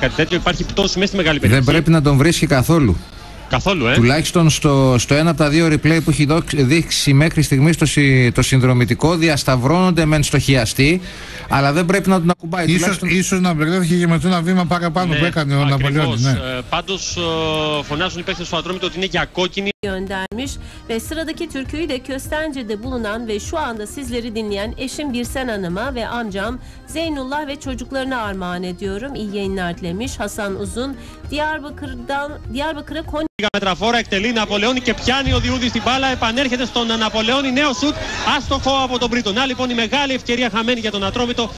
κάτι τέτοιο. Υπάρχει πτώση μέσα στη μεγάλη περιοχή. περιοχή. Δεν πρέπει να τον βρίσκει καθόλου. Καθόλου, ε. Τουλάχιστον στο, στο ένα από τα δύο replay που έχει δείξει μέχρι στιγμής το, το συνδρομητικό διασταυρώνονται μεν στο χιαστή, αλλά δεν πρέπει να τον ακουμπάει. Ίσως, τουλάχιστον... ίσως να μπερδεύτηκε και με το ένα βήμα παραπάνω ναι, που έκανε ο Ναπολιώνης. Ναι. Ε, πάντως ε, φωνάζουν οι παίκτες του Ατρόμητο ότι είναι για κόκκινη. göndermiş ve sıradaki türküyü de Köstence'de bulunan ve şu anda sizleri dinleyen eşim Birsen Hanım'a ve amcam Zeynullah ve çocuklarına armağan ediyorum. İyi yayınlar dilemiş Hasan Uzun. Diyarbakır'dan Diyarbakır'a Konya Μετραφόρα εκτελεί Ναπολεόνη και πιάνει ο Διούδης την μπάλα. Επανέρχεται στον Ναπολεόνη. Νέο σουτ. Άστοχο από τον Πρίτον. Να λοιπόν η μεγάλη ευκαιρία χαμένη για τον Ατρόμητο